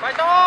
ファイト